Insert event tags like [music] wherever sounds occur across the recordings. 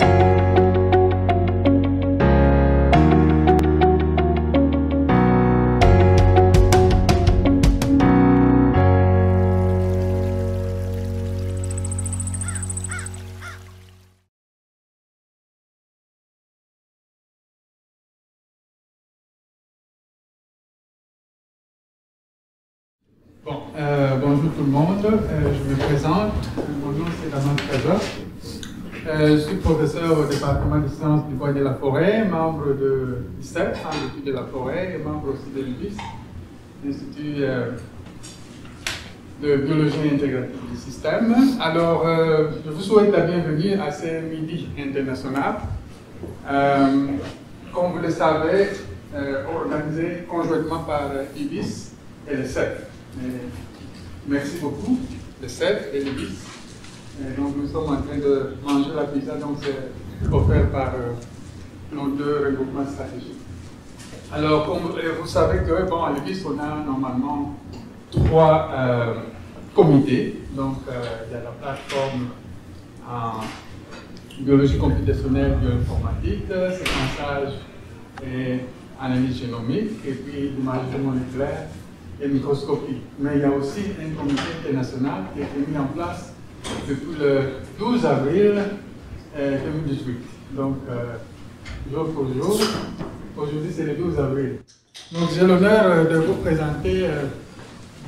Bon, professeur au département des sciences du bois et de la forêt, membre de l'ICEP, Centre d'études de la forêt, et membre aussi de l'IBIS, l'Institut euh, de biologie intégrative du système. Alors, euh, je vous souhaite la bienvenue à ce midi international. Euh, comme vous le savez, euh, organisé conjointement par IBIS et le CEP. Et merci beaucoup, le CEP et l'IBIS. Et donc, nous sommes en train de manger la pizza, donc c'est offert par euh, nos deux regroupements stratégiques. Alors, euh, vous savez que, bon, à l'IBIS, on a normalement trois euh, comités. Donc, euh, il y a la plateforme en biologie computationnelle, bioinformatique, séquençage et analyse génomique, et puis l'imagerie moléculaire et microscopie. Mais il y a aussi un comité international qui a été mis en place depuis le 12 avril euh, 2018. Donc, euh, jour pour jour. Aujourd'hui, c'est le 12 avril. Donc, j'ai l'honneur euh, de vous présenter euh,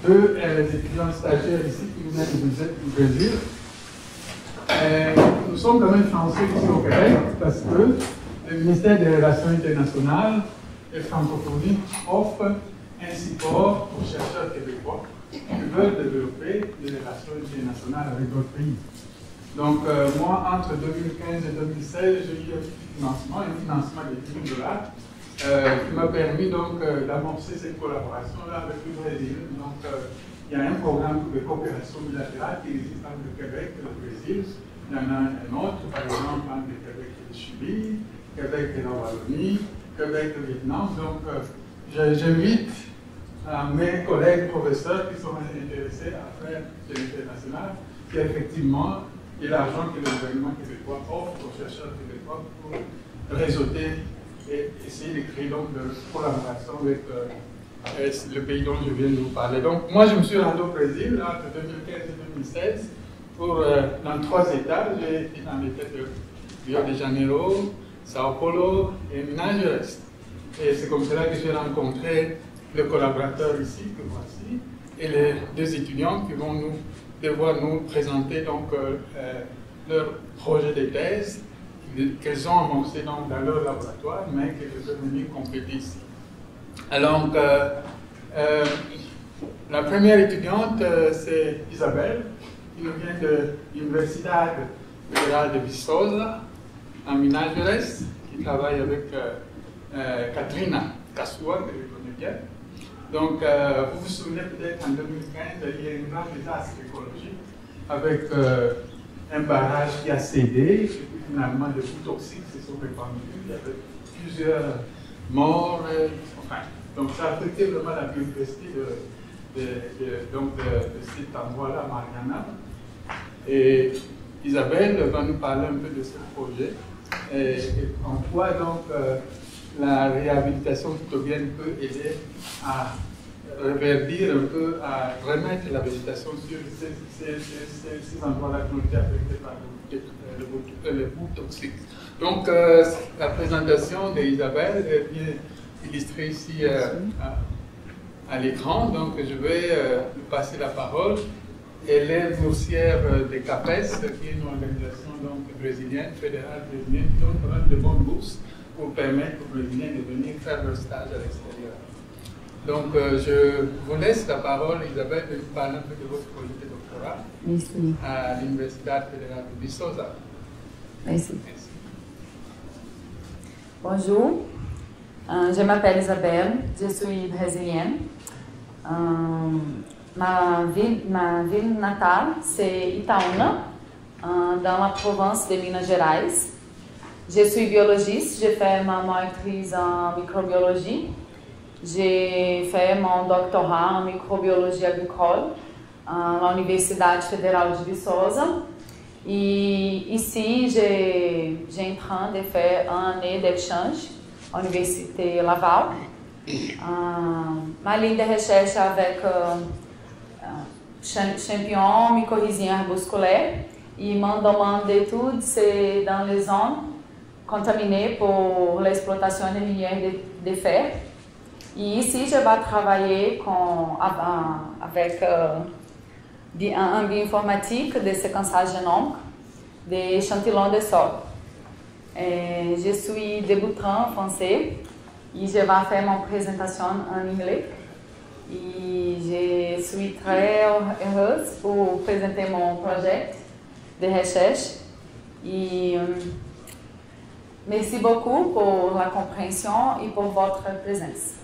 deux euh, étudiants stagiaires ici qui viennent du Brésil. Euh, nous sommes quand même chanceux ici au Québec parce que le ministère des Relations internationales et francophonie offre un support aux chercheurs québécois qui veulent développer des relations internationales avec d'autres pays. Donc, euh, moi, entre 2015 et 2016, j'ai eu un financement, un financement de 10 000 dollars, euh, qui m'a permis donc euh, d'amorcer cette collaboration-là avec le Brésil. Donc, il y a un programme de coopération bilatérale qui existe entre le Québec et le Brésil. Il y en a un autre, par exemple, entre le Québec et le Chili, Québec et la Wallonie, Québec et le Vietnam. Donc, j'invite à mes collègues professeurs qui sont intéressés à faire de l'international, qui effectivement est l'argent que le gouvernement québécois offre aux chercheurs québécois pour réseauter et essayer de créer donc de collaboration avec euh, le pays dont je viens de vous parler. Donc moi je me suis rendu au Brésil entre 2015 et 2016 pour, euh, dans trois États. J'ai été dans l'État de Rio de Janeiro, Sao Paulo et Minas Gerais. Et c'est comme cela que j'ai rencontré le collaborateur ici, que voici, et les deux étudiants qui vont nous devoir nous présenter donc euh, euh, leur projet de thèse qu'elles ont amorcé donc dans leur laboratoire, mais qu'elles veulent venir compléter ici. Alors, euh, euh, la première étudiante, euh, c'est Isabelle, qui nous vient de l'Université fédérale de Viçosa, en Minas Gerais, qui travaille avec euh, euh, Katrina Kasua, que je connais bien. Donc, euh, vous vous souvenez peut-être en 2015, il y a eu un grand désastre écologique avec euh, un barrage qui a cédé, puis finalement des bouts toxiques se sont répandus, il y avait plusieurs morts, euh, enfin, donc ça a affecté vraiment la biodiversité de, donc de, de cet endroit-là, Mariana. Et Isabelle va nous parler un peu de ce projet. Et, en quoi donc la réhabilitation phytobienne peut aider à reverdir un peu, à remettre la végétation sur ces, ces- ces- ces- ces endroits-là qui ont été affectés par le, le, bout- le bout toxique. Donc, euh, la présentation d'Isabelle est bien illustrée ici euh, à, à l'écran. Donc, je vais euh, passer la parole. Elle est boursière euh, de CAPES, qui est une organisation donc, brésilienne, fédérale brésilienne, qui donne de bonnes bourses pour permettre aux Brésiliens de venir faire leur stage à l'extérieur. Donc, euh, je vous laisse la parole, Isabelle, de nous parler un peu de votre projet de doctorat Merci. à l'Université fédérale de Viçosa. Merci. Merci. Bonjour, Euh, je m'appelle Isabelle, je suis brésilienne. Euh, ma, ville, ma ville natale, c'est Itaúna, dans la province de Minas Gerais. Je suis biologiste, j'ai fait ma maîtrise en microbiologie. J'ai fait mon doctorat en microbiologie agricole à l'Universidade Federal de Viçosa. Et ici, j'ai en train de faire un année d'échange à l'Université Laval. Euh, ma ligne de recherche avec champignons mycorhiziens arbusculaires et mon domaine d'études, c'est dans les zones contaminées pour l'exploitation des minières de, de, fer. Et ici, je vais travailler com, avec euh, un bioinformatique de séquençage génomique des échantillons de sol. Et je suis débutant en français et je vais faire ma présentation en anglais. Et je suis très heureuse pour présenter mon projet de recherche. Et euh, merci beaucoup pour la compréhension et pour votre présence.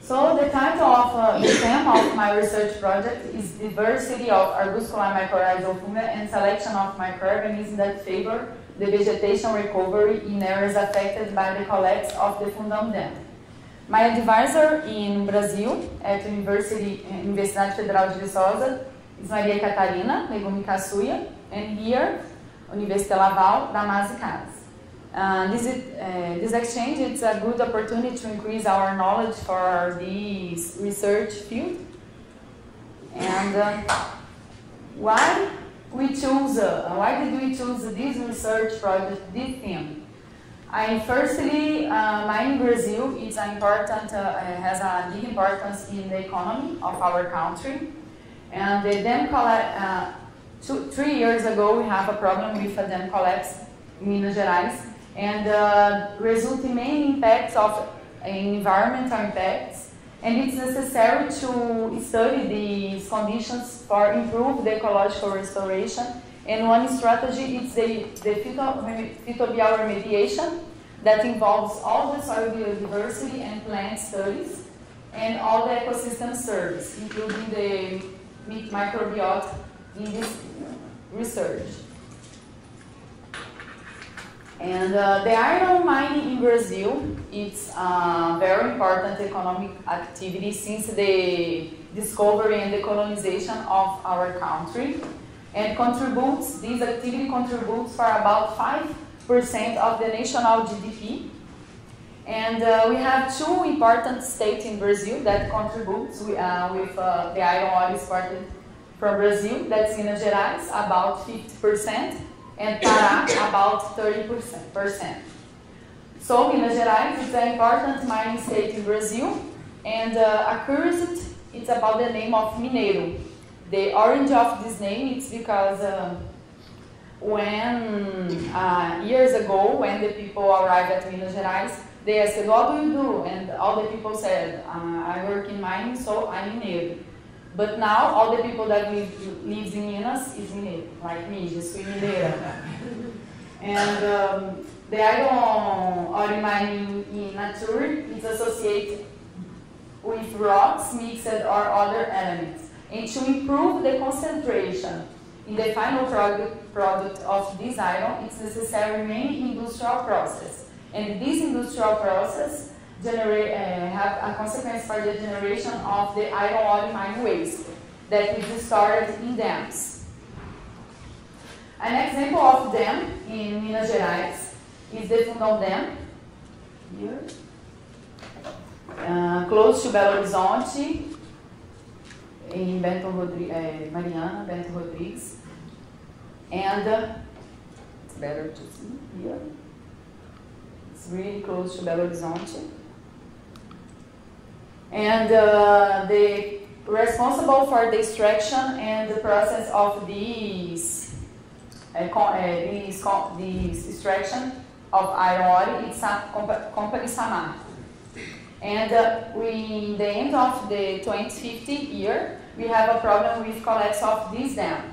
So the title of uh, the theme of my research project is diversity of arbuscular mycorrhizal fungi and selection of microorganisms that favor the vegetation recovery in areas affected by the collapse of the Fundão Dam. My advisor in Brazil at University, Universidade Federal de Viçosa is Maria Catarina Legumi Kassuya, and here, Universidade Laval, Damase Khasa. Uh, this, is, uh, this exchange is a good opportunity to increase our knowledge for this research field. And uh, why we choose, uh, why did we choose this research project, this theme? I firstly, uh, mine in Brazil is an important, uh, has a big importance in the economy of our country. And the dam two, three years ago, we have a problem with a dam collapse in Minas Gerais and uh, result in many impacts of uh, environmental impacts. And it's necessary to study these conditions for improve the ecological restoration. And one strategy is the, the phytobial remediation that involves all the soil biodiversity and plant studies and all the ecosystem studies, including the microbiota in this research. And uh, the iron mining in Brazil, it's a very important economic activity since the discovery and the colonization of our country. And contributes, this activity contributes for about 5% of the national GDP. And uh, we have two important states in Brazil that contributes uh, with uh, the iron ore exported from Brazil. That's Minas Gerais, about 50%, and Pará about 30%. So Minas Gerais is an important mining state in Brazil, and uh, a curiosity, it's about the name of Mineiro. The origin of this name is because uh, when uh, years ago, when the people arrived at Minas Gerais, they asked, what do you do? And all the people said, uh, I work in mining, so I'm Mineiro. But now all the people that live lives in Minas is Mineiro, like me, just suis Mineira. and um, the iron ore mining in nature is associated with rocks, mixed or other elements. And to improve the concentration in the final product, product of this iron, it's necessary many industrial process. And this industrial process generate, uh, have a consequence for the generation of the iron ore mine waste that is stored in dams. An example of dam in Minas Gerais is the Fundão Dam, here, uh, close to Belo Horizonte, in Bento Rodri uh, Mariana, Bento Rodrigues, and uh, it's better to see here. It's really close to Belo Horizonte and uh, the responsible for the extraction and the process of these, uh, uh, these, these extraction of iron ore is a company Samarco. And uh, we, in the end of the 2050 year, we have a problem with collapse of this dam.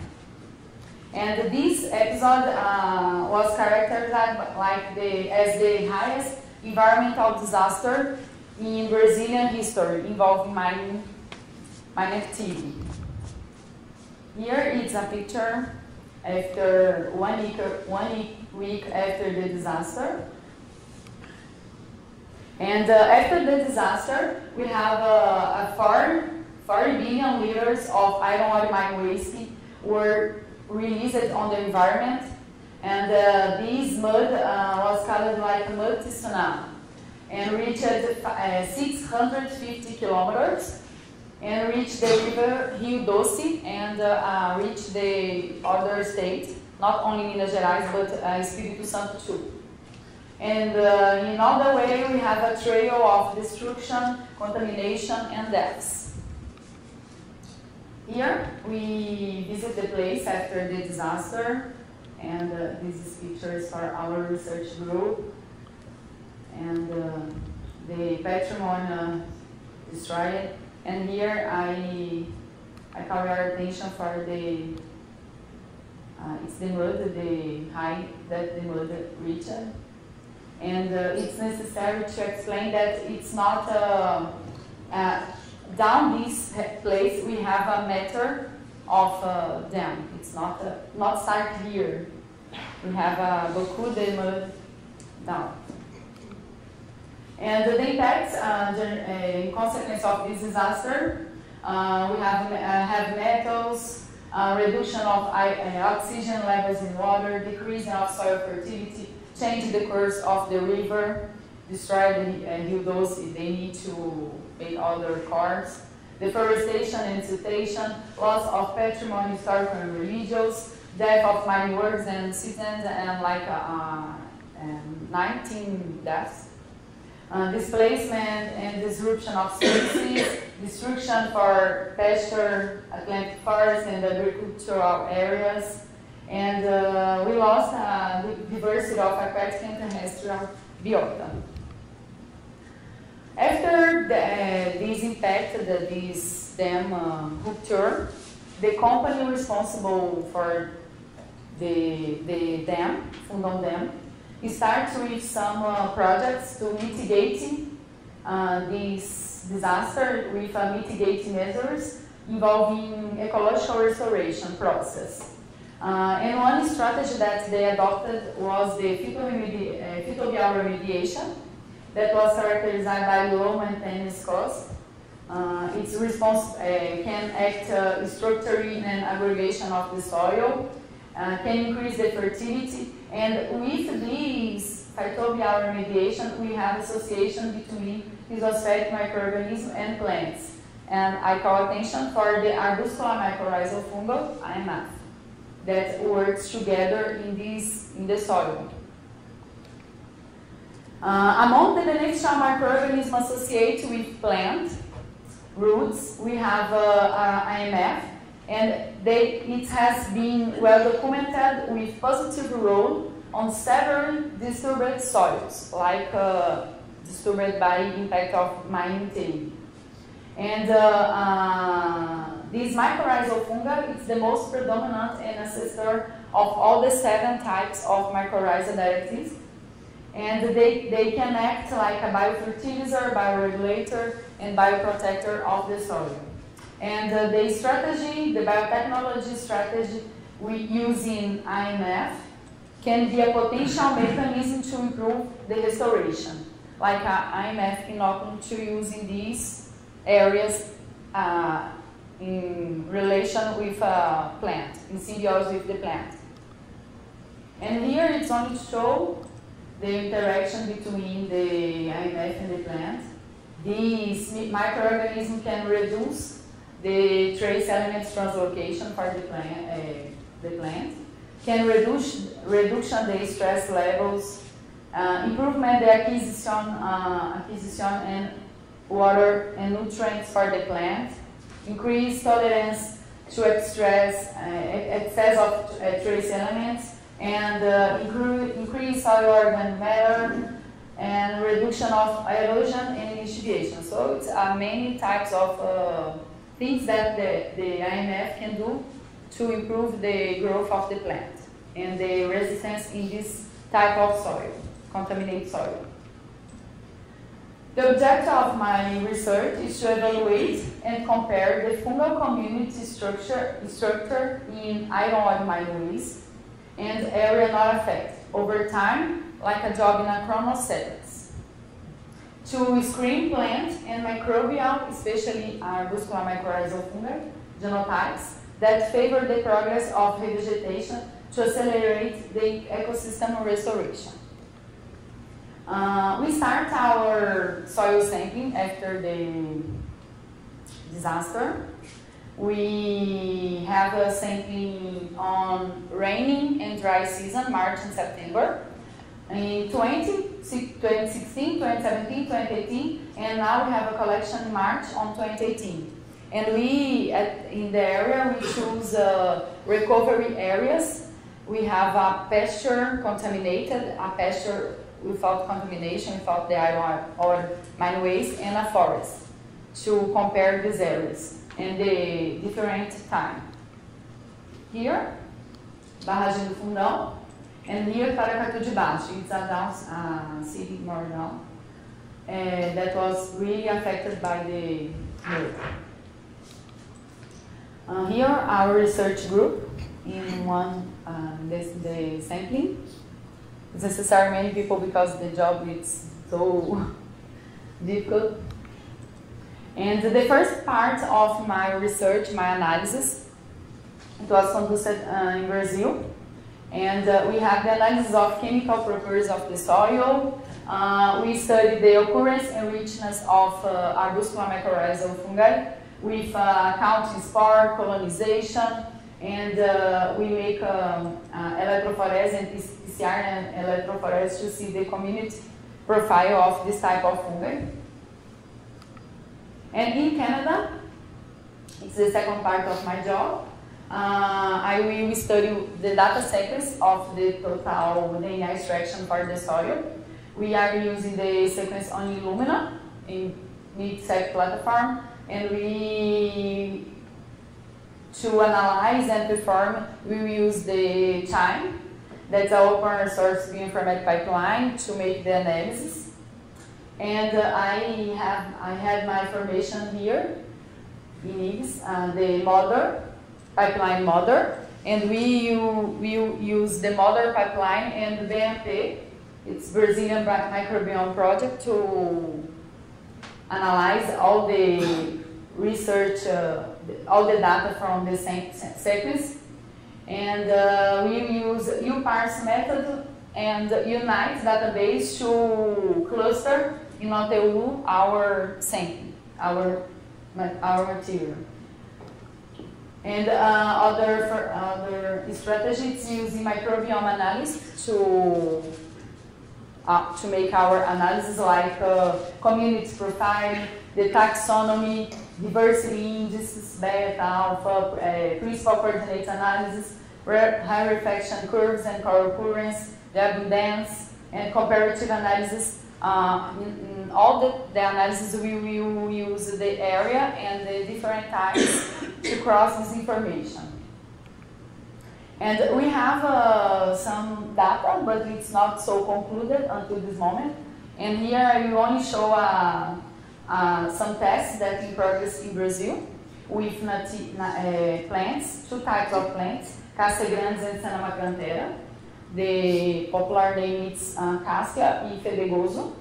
And this episode uh, was characterized like the, as the highest environmental disaster in Brazilian history involving mining, mining activity. Here is a picture after one week, one week after the disaster. And uh, after the disaster, we have uh, a 4, 40 billion liters of iron ore mine waste were released on the environment. And uh, this mud uh, was colored like mud tsunami and reached uh, 650 kilometers and reached the river Rio Doce and uh, reached the other state, not only Minas Gerais, but uh, Espírito Santo too. And uh, in other way, we have a trail of destruction, contamination, and deaths. Here, we visit the place after the disaster, and uh, this is pictures for our research group. And uh, the patrimony uh, destroyed. And here, I, I call your attention for the, uh, it's the mud, the height that the mud reached. And uh, it's necessary to explain that it's not uh, uh, down this place we have a meter of dam. It's not not start here. We have a beaucoup de mud down. And the impacts uh, in consequence of this disaster, we have have metals, reduction of oxygen levels in water, decreasing of soil fertility, change the course of the river, destroy the uh, Rio Doce, they need to make other cars. Deforestation and siltation, loss of patrimony, historical and religious, death of workers and citizens, and like uh, um, 19 deaths. Uh, displacement and disruption of species, [coughs] destruction for pasture, Atlantic forests, and agricultural areas, and uh, we lost uh, the diversity of aquatic and terrestrial biota. After the, uh, this impact, the, this dam uh, rupture, the company responsible for the, the dam, Fundão Dam, starts with some uh, projects to mitigate uh, this disaster with mitigating measures involving ecological restoration process. Uh, and one strategy that they adopted was the phytobial uh, remediation that was characterized by low maintenance cost. Uh, its response uh, can act uh, structuring and aggregation of the soil, uh, can increase the fertility, and with this phytobial remediation, we have association between rhizospheric microorganisms and plants. And I call attention for the arbuscular mycorrhizal fungal, AMF that works together in this in the soil. Uh, among the beneficial microorganisms associated with plant roots, we have uh, uh, AMF, and they, it has been well documented with positive role on several disturbed soils, like uh, disturbed by impact of mining. And uh, uh, this mycorrhizal fungi is the most predominant ancestor of all the seven types of mycorrhizal that exist. And they, they can act like a biofertilizer, bioregulator, and bioprotector of the soil. And uh, the strategy, the biotechnology strategy we use in AMF can be a potential mechanism to improve the restoration, like uh, AMF inoculum to use in these areas uh, in relation with a plant, in symbiosis with the plant. And here it's only to show the interaction between the AMF and the plant. This microorganism can reduce the trace elements translocation for the plant, uh, the plant. can reduce reduction the stress levels, uh, improvement the acquisition, uh, acquisition and water and nutrients for the plant, increase tolerance to excess, uh, excess of uh, trace elements, and uh, increase soil organic matter, and reduction of erosion and lixiviation. So it's uh, many types of things that the, the AMF can do to improve the growth of the plant and the resistance in this type of soil, contaminated soil. The objective of my research is to evaluate and compare the fungal community structure, structure in iron mineries and area not affected over time, like a job in a chronosequence. To screen plant and microbial, especially arbuscular mycorrhizal fungi, genotypes, that favor the progress of revegetation to accelerate the ecosystem restoration. Uh, we start our soil sampling after the disaster. We have a sampling on raining and dry season, March and September. In 20, 2016, 2017, 2018, and now we have a collection in March on 2018. And we, at, in the area, we choose uh, recovery areas. We have a pasture contaminated, a pasture without contamination, without the iron or mine waste, and a forest to compare these areas and the different time. Here, Barragem do Fundão, and here Paracatu de Baixo. It's a down, uh, city more down that was really affected by the earth. Uh, here, our research group in one uh, this, the sampling. It's necessary many people because the job is so [laughs] difficult. And the first part of my research, my analysis, it was conducted uh, in Brazil. And uh, we have the analysis of chemical properties of the soil. Uh, we study the occurrence and richness of uh, Arbuscular mycorrhizal fungi with uh, counting spore, colonization, and uh, we make um, uh, electrophoresis and PCR and electrophoresis to see the community profile of this type of fungi. And in Canada, it's the second part of my job, uh, I will study the data sequence of the total DNA extraction for the soil. We are using the sequence on Illumina in MiSeq platform and we to analyze and perform we will use the QIIME that's an open source bioinformatic pipeline to make the analysis. And uh, I have I had my formation here in IGS, uh, the model pipeline model and we we use the model pipeline and BMP it's Brazilian microbiome project to analyze all the research uh, all the data from the same sequence. And uh, we use uParse method and Unite database to cluster in OTU our sample, our, our material. And uh, other, for other strategies using microbiome analysis to uh, to make our analysis like uh, community profile, the taxonomy, diversity indices, beta, alpha, uh, principal coordinate analysis, rarefaction curves and co-occurrence, the abundance, and comparative analysis. Uh, in, in all the, the analysis, we will use the area and the different types to cross this information. And we have uh, some data, but it's not so concluded until this moment. And here I will only show a, uh, some tests that in progress in Brazil with nati uh, plants, two types of plants, Cassia grandis and Senna The popular name is uh, Cassia e fedegoso.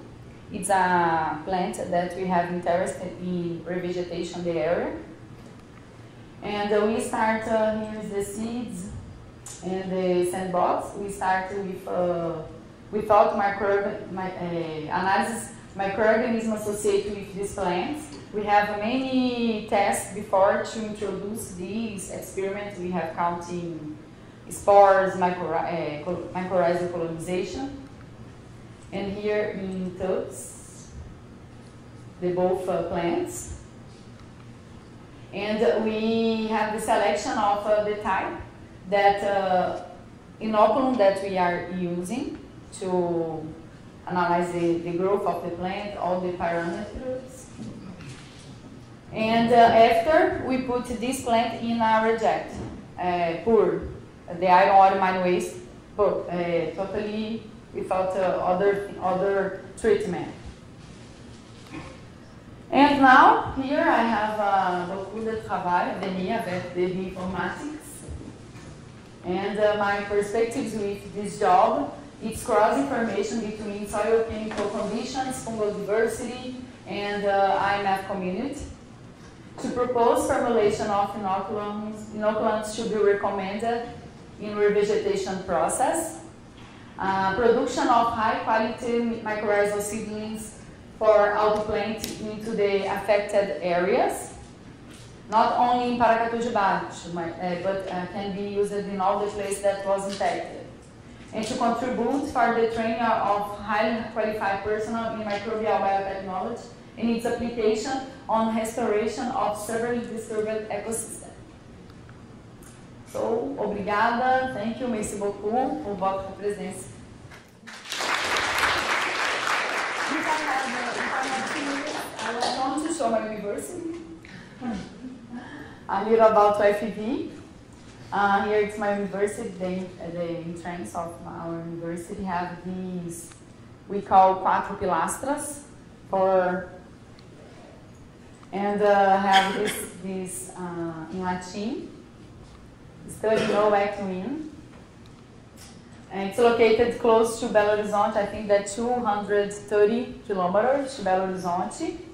It's a plant that we have interest in revegetation the area. And uh, we start, uh, here's the seeds and the sandbox. We start with uh, without microbe my, uh, analysis microorganisms associated with these plants. We have many tests before to introduce these experiments. We have counting spores, micro, uh, mycorrhizal colonization. And here in tubs, the both uh, plants. And we have the selection of uh, the type that uh, inoculum that we are using to analyze the, the growth of the plant, all the parameters. And uh, after, we put this plant in a reject, uh, poor, the iron ore mine waste, poor, uh, totally without uh, other, other treatment. And now, here I have a beaucoup de travail, Denis avec the informatics. And uh, my perspectives with this job it's cross information between soil chemical conditions, fungal diversity, and uh, AMF community. to propose formulation of inoculants, inoculants should be recommended in revegetation process. Uh, production of high quality mycorrhizal seedlings for autoplant into the affected areas. Not only in Paracatu de Baixo, uh, but uh, can be used in all the places that was infected. And to contribute for the training of highly qualified personnel in microbial biotechnology and its application on restoration of several disturbed ecosystems. So, obrigada, thank you, merci beaucoup por. I my university. A little about FV. Uh, here it's my university, the, the entrance of our university have these, we call quatro pilastras for, and uh, have this, this uh, in Latin, study no act win. And it's located close to Belo Horizonte, I think that 230 kilometers to Belo Horizonte.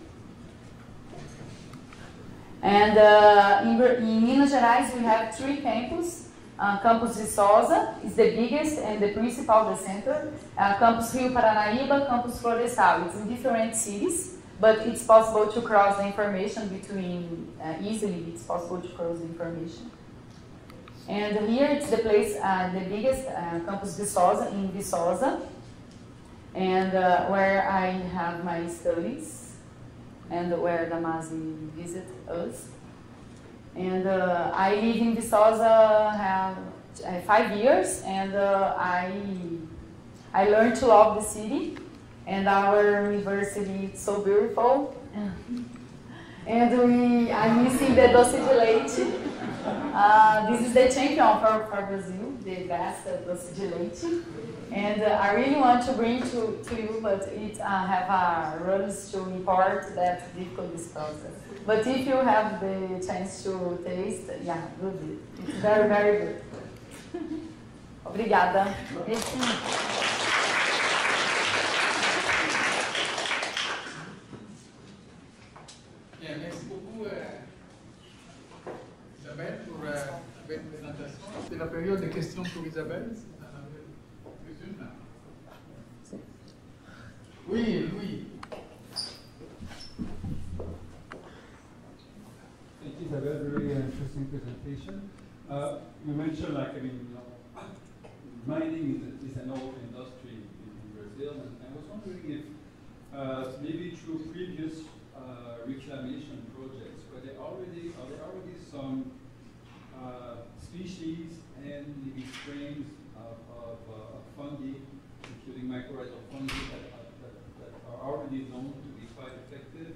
And uh, in, in, Minas Gerais, we have three campuses. Uh, Campus Viçosa is the biggest and the principal, the center. Uh, Campus Rio Paranaíba, Campus Florestal. It's in different cities, but it's possible to cross the information between, uh, easily it's possible to cross the information. And here it's the place, uh, the biggest uh, Campus Viçosa in Viçosa, and where I have my studies and where Damase visit us. And uh, I live in Viçosa have uh, five years, and uh, I I learned to love the city, and our university is so beautiful. And we I'm missing the doce de leite. Uh, this is the champion for, for Brazil, the best doce de leite. And uh, I really want to bring to, to you, but it uh, have uh, rules to import that difficult this process. But if you have the chance to taste, yeah, good. It's very, very good. [laughs] Obrigada. Bien, merci beaucoup euh, Isabelle pour euh, la belle présentation. C'est la période de questions pour Isabelle. Oui. Thank you, Isabel. Very interesting presentation. Uh, you mentioned, like, I mean, you know, [coughs] mining is, is an old industry in, in, Brazil, and I was wondering if uh, maybe through previous uh, reclamation projects, were there already are there already some uh, species and maybe strains of, of uh, fungi, including mycorrhizal fungi that are already known to be quite effective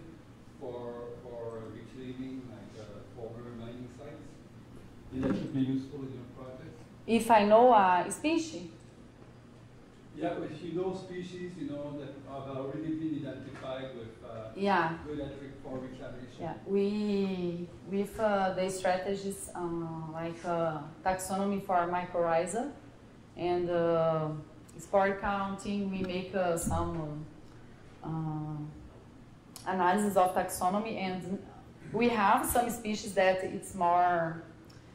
for, for reclaiming like uh, former mining sites? And that should be useful in your project? If I know a species? Yeah, if you know species, you know, that have already been identified with uh, yeah. good Yeah, we, with uh, the strategies uh, like uh, taxonomy for mycorrhiza and uh, spore counting, we make uh, some uh, analysis of taxonomy and we have some species that it's more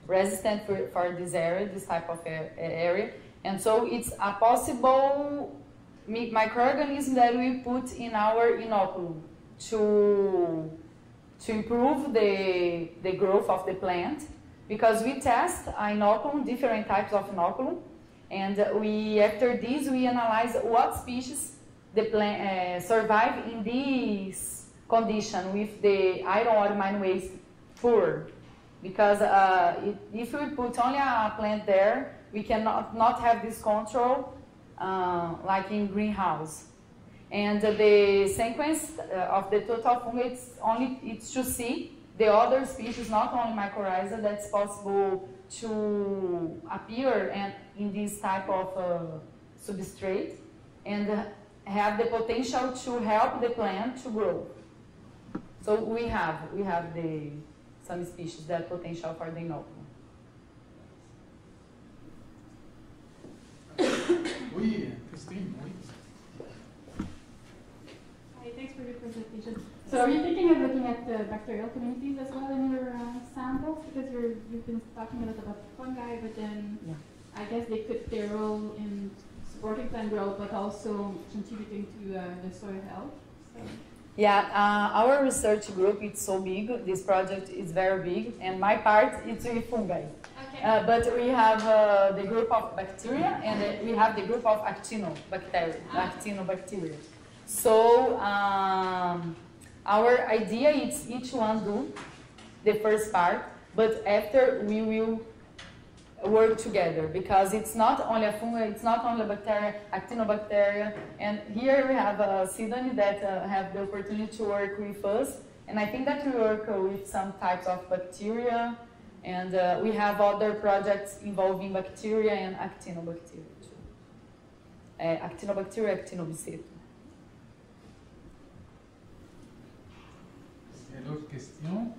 resistant for, for this area, this type of area. And so it's a possible microorganism that we put in our inoculum to, to improve the, the growth of the plant because we test inoculum, different types of inoculum, and we after this we analyze what species the plant uh, survive in this condition with the iron ore mine waste poor. Because uh, it, if we put only a plant there, we cannot not have this control uh, like in greenhouse. And the sequence uh, of the total fungi, it's only it's to see the other species, not only mycorrhiza, that's possible to appear and in this type of uh, substrate. And have the potential to help the plant to grow. So we have we have the some species that potential for the inoculum. Oui, Christine. Thanks for your presentation. So are you thinking of looking at the bacterial communities as well in your uh, samples because you're, you've been talking a lot about fungi, but then Yeah. I guess they could their role in supporting plant growth, but also contributing to uh, the soil health. So. Yeah, uh, our research group is so big. This project is very big, and my part is with fungi. Okay. Uh, but we have uh, the group of bacteria, and uh, we have the group of actinobacteria. actinobacteria. So um, our idea is each one do the first part, but after we will work together because it's not only a fungi, it's not only a bacteria, actinobacteria. And here we have uh, Sidney that uh, have the opportunity to work with us. And I think that we work uh, with some types of bacteria. And uh, we have other projects involving bacteria and actinobacteria too. Uh, actinobacteria, actinobacillus. Il y a d'autres questions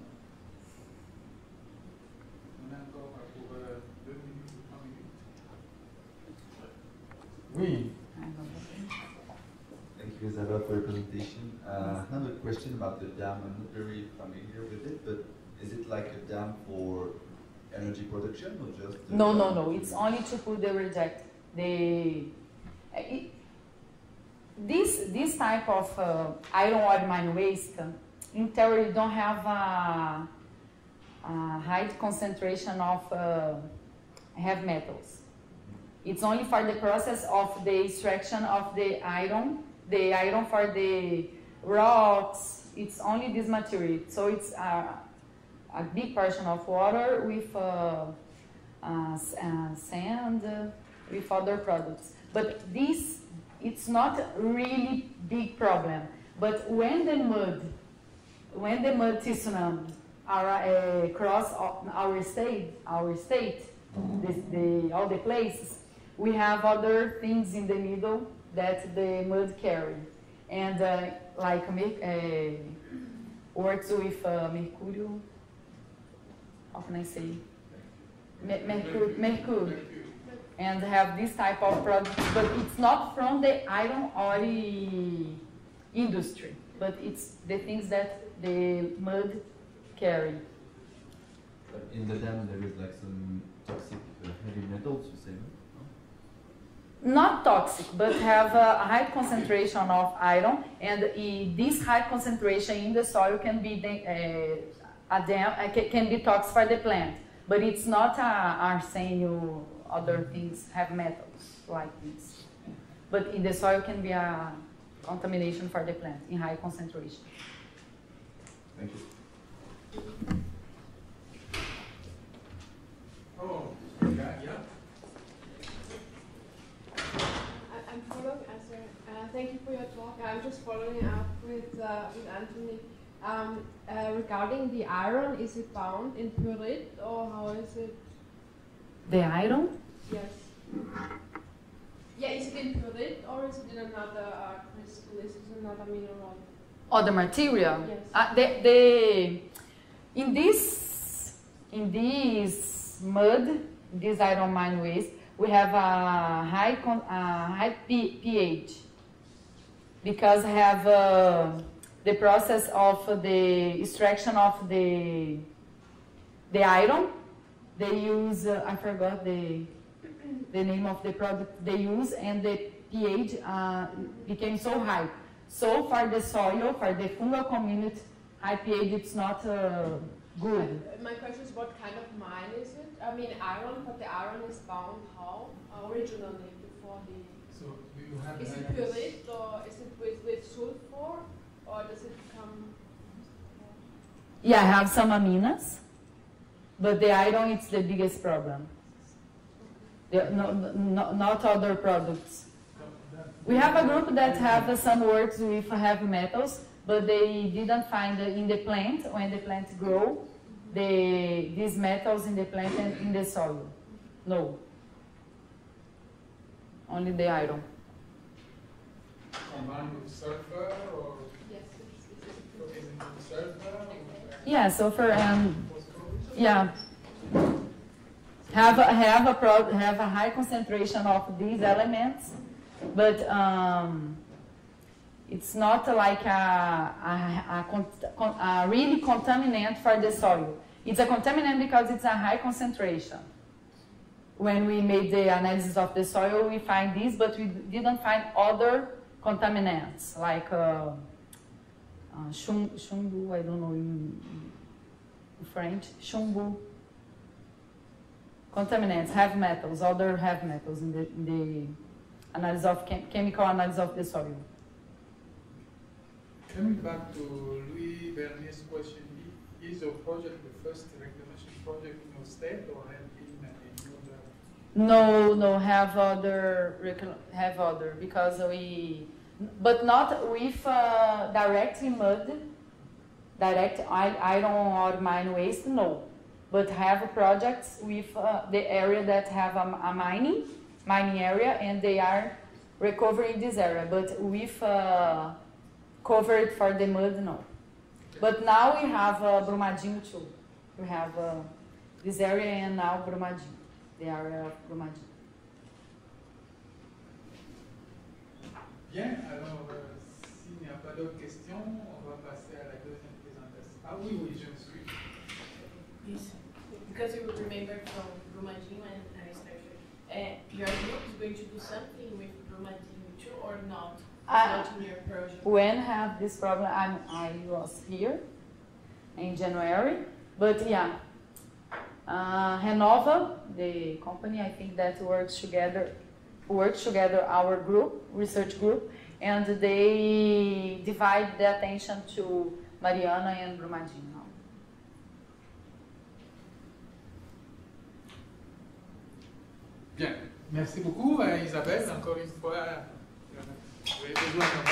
On a encore pour euh, deux minutes ou trois minutes. Oui. Thank you, Isabel, for your presentation. Uh, I have a question about the dam. I'm not very familiar with it, but is it like a dam for energy production or just? No, no, no. It's only to put the reject. The uh, it, this this type of uh, iron ore mine waste, in theory, don't have a, a high concentration of uh, heavy metals. It's only for the process of the extraction of the iron, the iron for the rocks. It's only this material. So it's uh, a big portion of water with uh, uh, uh, sand, uh, with other products. But this, it's not really big problem. But when the mud, when the mud tsunami are uh, cross our state, our state, the, the, all the places, we have other things in the middle that the mud carry. And uh, like uh, works with uh, mercurio, how can I say? Me- mercury, mercury, and have this type of product, but it's not from the iron ore industry, but it's the things that the mud carry. But in the dam, there is like some toxic uh, heavy metals, you say, no? Not toxic, but have a high concentration of iron, and this high concentration in the soil can be uh, a dam, uh, can be toxic for the plant, but it's not a arsenic or other things, have metals like this. But in the soil can be a contamination for the plant in high concentration. Thank you. Oh, yeah, yeah. I- I'm following, uh, uh, thank you for your talk. I'm just following up with, uh, with Anthony. Um, uh, regarding the iron, is it bound in pyrite or how is it? The iron, Yes. Yeah, is it in pyrite or is it in another uh, crystal? Is it another mineral? Or the material, Yes. Uh, in this, in this mud, this iron mine waste, we have a high, con, a high P, pH because have uh, the process of the extraction of the the iron. They use uh, I forgot the the name of the product they use, and the pH uh, became so high. So for the soil, for the fungal community, high pH it's not uh, good. Uh, my question is what kind of mine is it? I mean iron, but the iron is bound how? Uh, originally before the... So do you have Is it like pyrite or is it with, with sulfur or does it come... Yeah, I have some aminas, but the iron it's the biggest problem. The, no, no, not other products. We have a group that have some works with heavy metals, but they didn't find in the plant when the plant grow the these metals in the plant and in the soil. No. Only the iron. combined with sulfur or Yes, it's, it's, is it sulfur Yeah, sulfur and yeah. Have a, have a pro, have a high concentration of these elements, but um, it's not like a, a, a, a really contaminant for the soil. It's a contaminant because it's a high concentration. When we made the analysis of the soil, we find this, but we didn't find other contaminants like uh, uh, I don't know in, French, chumbo. Contaminants, heavy metals, other heavy metals in the, in the analysis of chem chemical analysis of the soil. Coming back to Louis Bernier's question, is your project the first reclamation project in your state or have been in other? No, no, have other, have other, because we, but not with uh, directly mud, direct iron ore mine waste, no. But have projects with uh, the area that have a, a, mining, mining area, and they are recovering this area. But with uh, covered for the mud, no. But now we have uh, Brumadinho too. We have uh, this area and now Brumadinho, the area of Brumadinho. Bien, alors euh, s'il n'y a pas d'autres questions, on va passer à la deuxième présentation. Ah oui, oui, je me suis. Yes, because you remember from Brumadinho and Aristarchus, uh, your group is going to do something with Brumadinho too or not? Uh, when have this problem, I'm, I was here in January, but yeah, uh, Renova, the company I think that works together, works together our group, research group, and they divide the attention to Mariana and Brumadinho. Merci beaucoup euh, Isabelle, encore une fois. Euh, vous avez besoin d'un